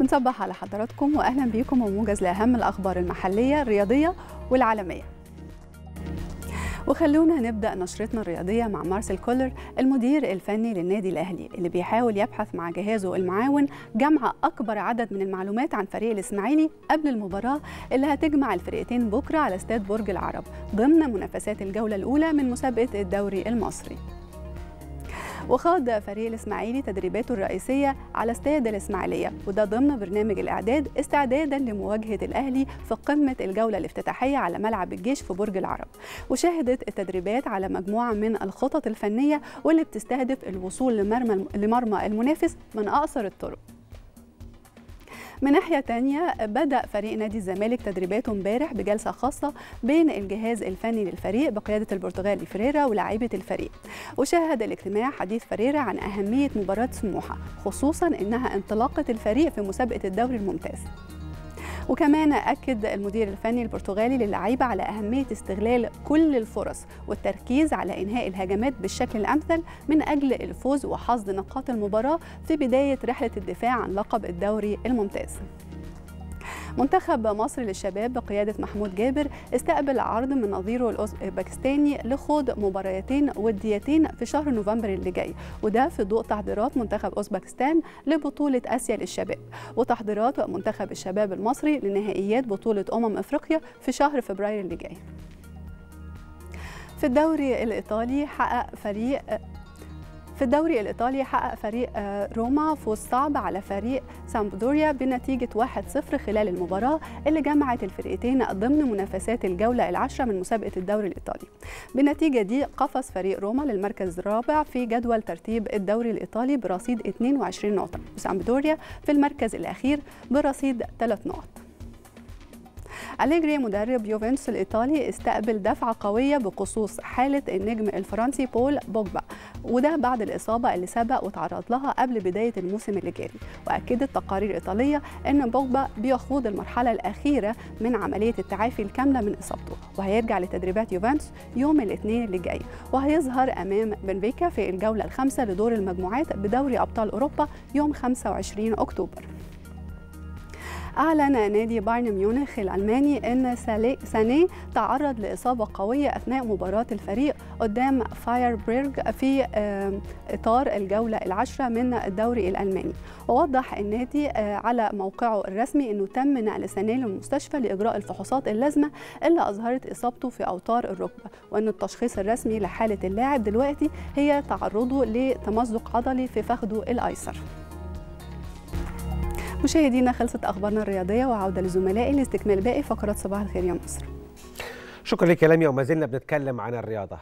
بنصبح على حضراتكم واهلا بيكم وموجز لأهم الأخبار المحلية الرياضية والعالمية. وخلونا نبدأ نشرتنا الرياضية مع مارسيل كولر المدير الفني للنادي الأهلي اللي بيحاول يبحث مع جهازه المعاون جمع أكبر عدد من المعلومات عن فريق الإسماعيلي قبل المباراة اللي هتجمع الفرقتين بكرة على استاد برج العرب ضمن منافسات الجولة الأولى من مسابقة الدوري المصري. وخاض فريق الإسماعيلي تدريباته الرئيسية على استاد الإسماعيلية وده ضمن برنامج الإعداد استعدادا لمواجهة الأهلي في قمة الجولة الافتتاحية على ملعب الجيش في برج العرب. وشهدت التدريبات على مجموعة من الخطط الفنية واللي بتستهدف الوصول لمرمى لمرمى المنافس من أقصر الطرق. من ناحية تانية بدأ فريق نادي الزمالك تدريباته امبارح بجلسة خاصة بين الجهاز الفني للفريق بقيادة البرتغالي فريرا ولاعيبة الفريق. وشهد الاجتماع حديث فريرا عن أهمية مباراة سموحة خصوصا إنها انطلاقة الفريق في مسابقة الدوري الممتاز. وكمان أكد المدير الفني البرتغالي للعيبة على أهمية استغلال كل الفرص والتركيز على إنهاء الهجمات بالشكل الأمثل من أجل الفوز وحصد نقاط المباراة في بداية رحلة الدفاع عن لقب الدوري الممتاز. منتخب مصر للشباب بقيادة محمود جابر استقبل عرض من نظيره الأوزبكستاني لخوض مباراتين وديتين في شهر نوفمبر اللي جاي وده في ضوء تحضيرات منتخب أوزبكستان لبطولة آسيا للشباب وتحضيرات منتخب الشباب المصري لنهائيات بطولة أمم أفريقيا في شهر فبراير اللي جاي. في الدوري الإيطالي حقق فريق في الدوري الإيطالي حقق فريق روما فوز صعب على فريق سامبدوريا بنتيجة 1-0 خلال المباراة اللي جمعت الفرقتين ضمن منافسات الجولة العاشرة من مسابقة الدوري الإيطالي. بالنتيجة دي قفز فريق روما للمركز الرابع في جدول ترتيب الدوري الإيطالي برصيد 22 نقطة وسامبدوريا في المركز الأخير برصيد 3 نقط. أليجري مدرب يوفنتوس الإيطالي استقبل دفعة قوية بخصوص حالة النجم الفرنسي بول بوجبا وده بعد الإصابة اللي سبق وتعرض لها قبل بداية الموسم اللي جاري وأكدت تقارير إيطالية أن بوجبا بيخوض المرحلة الأخيرة من عملية التعافي الكاملة من إصابته وهيرجع لتدريبات يوفنتوس يوم الاثنين اللي جاي. وهيظهر أمام بنفيكا في الجولة الخامسة لدور المجموعات بدوري أبطال أوروبا يوم 25 أكتوبر. أعلن نادي بايرن ميونخ الألماني أن ساني تعرض لإصابة قوية أثناء مباراة الفريق قدام فايربرغ في إطار الجولة العاشرة من الدوري الألماني. ووضح النادي على موقعه الرسمي أنه تم نقل ساني للمستشفى لإجراء الفحوصات اللازمة اللي أظهرت إصابته في أوتار الركبة. وأن التشخيص الرسمي لحالة اللاعب دلوقتي هي تعرضه لتمزق عضلي في فخذه الأيسر. مشاهدينا خلصت أخبارنا الرياضية وعودة لزملائي لاستكمال باقي فقرات صباح الخير يا مصر. شكرا لك يا لميا وما زلنا بنتكلم عن الرياضة.